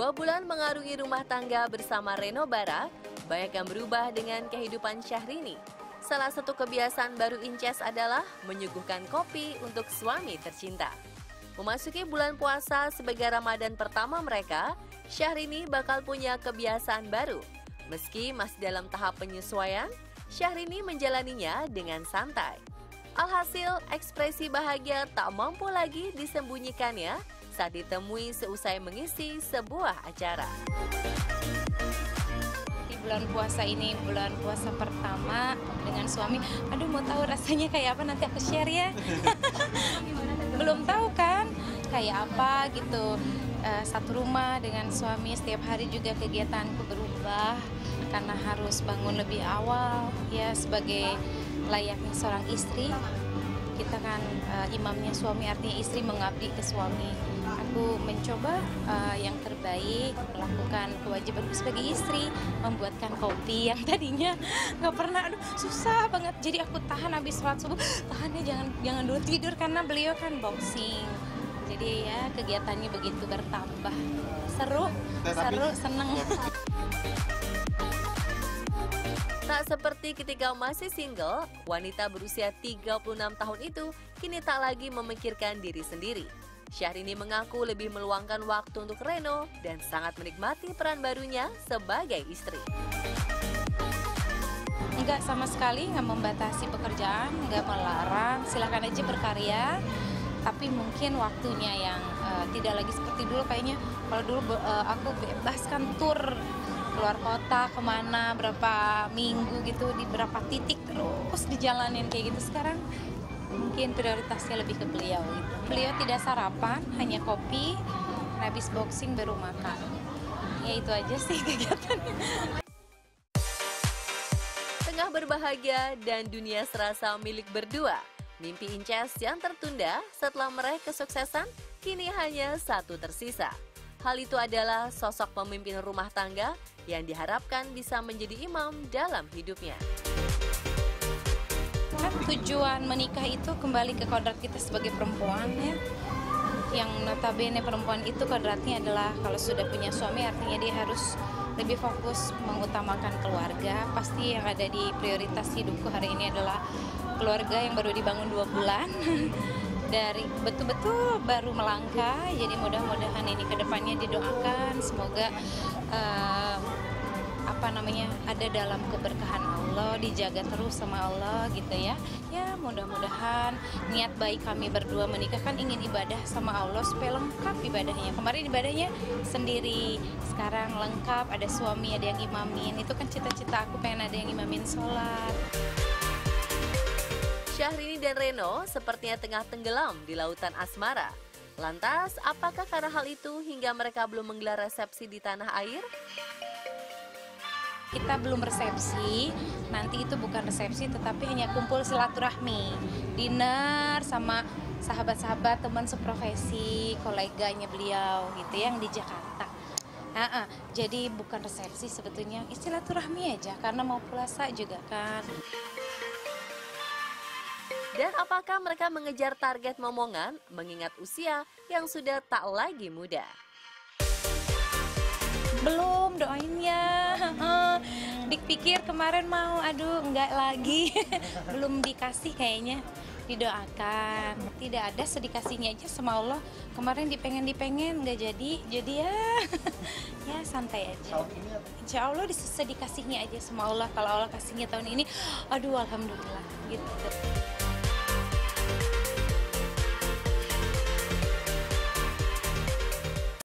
Dua bulan mengarungi rumah tangga bersama Reno Bara, banyak yang berubah dengan kehidupan Syahrini. Salah satu kebiasaan baru Inces adalah menyuguhkan kopi untuk suami tercinta. Memasuki bulan puasa sebagai Ramadan pertama mereka, Syahrini bakal punya kebiasaan baru. Meski masih dalam tahap penyesuaian, Syahrini menjalaninya dengan santai. Alhasil, ekspresi bahagia tak mampu lagi disembunyikannya saat ditemui seusai mengisi sebuah acara. Di bulan puasa ini, bulan puasa pertama dengan suami, aduh mau tahu rasanya kayak apa nanti aku share ya. Belum tahu kan kayak apa gitu. Uh, satu rumah dengan suami setiap hari juga kegiatanku berubah karena harus bangun lebih awal ya sebagai layaknya seorang istri kita kan uh, imamnya suami artinya istri mengabdi ke suami. Aku mencoba uh, yang terbaik melakukan kewajibanku sebagai istri membuatkan kopi yang tadinya nggak pernah aduh susah banget. Jadi aku tahan habis sholat subuh tahannya jangan jangan dulu tidur karena beliau kan boxing. Jadi ya kegiatannya begitu bertambah. Seru seru seneng Tak seperti ketika masih single, wanita berusia 36 tahun itu kini tak lagi memikirkan diri sendiri. Syahrini mengaku lebih meluangkan waktu untuk Reno dan sangat menikmati peran barunya sebagai istri. Enggak sama sekali, nggak membatasi pekerjaan, nggak melarang, silakan aja berkarya. Tapi mungkin waktunya yang uh, tidak lagi seperti dulu kayaknya kalau dulu uh, aku bebaskan tur keluar kota ke mana berapa minggu gitu di berapa titik terus dijalanin kayak gitu sekarang mungkin prioritasnya lebih ke beliau gitu. Beliau tidak sarapan, hanya kopi, habis boxing baru makan. Ya itu aja sih kegiatannya. Tengah berbahagia dan dunia serasa milik berdua, mimpi Inces yang tertunda setelah meraih kesuksesan kini hanya satu tersisa. Hal itu adalah sosok pemimpin rumah tangga yang diharapkan bisa menjadi imam dalam hidupnya. Tujuan menikah itu kembali ke kodrat kita sebagai perempuan ya. Yang notabene perempuan itu kodratnya adalah kalau sudah punya suami artinya dia harus lebih fokus mengutamakan keluarga. Pasti yang ada di prioritas hidupku hari ini adalah keluarga yang baru dibangun dua bulan. dari betul-betul baru melangkah. Jadi mudah-mudahan ini ke depannya didoakan. Semoga uh, apa namanya ada dalam keberkahan Allah dijaga terus sama Allah gitu ya. Ya mudah-mudahan niat baik kami berdua menikah kan ingin ibadah sama Allah supaya lengkap ibadahnya. Kemarin ibadahnya sendiri sekarang lengkap. Ada suami ada yang imamin. Itu kan cita-cita aku pengen ada yang imamin sholat Syahrini dan Reno sepertinya tengah tenggelam di lautan asmara. Lantas, apakah karena hal itu hingga mereka belum menggelar resepsi di tanah air? Kita belum resepsi, nanti itu bukan resepsi tetapi hanya kumpul silaturahmi, dinner sama sahabat-sahabat teman seprofesi, koleganya beliau gitu yang di Jakarta. Nah, uh, jadi bukan resepsi sebetulnya, silaturahmi aja karena mau puasa juga kan. Dan apakah mereka mengejar target momongan mengingat usia yang sudah tak lagi muda? Belum doain ya. Dik pikir kemarin mau, aduh enggak lagi. Belum dikasih kayaknya. Didoakan. Tidak ada sedikasihnya aja sama Allah. Kemarin dipengen dipengen nggak jadi. Jadi ya ya santai aja. Insya Allah sedikasihnya aja sama Allah. Kalau Allah kasihnya tahun ini, aduh alhamdulillah gitu.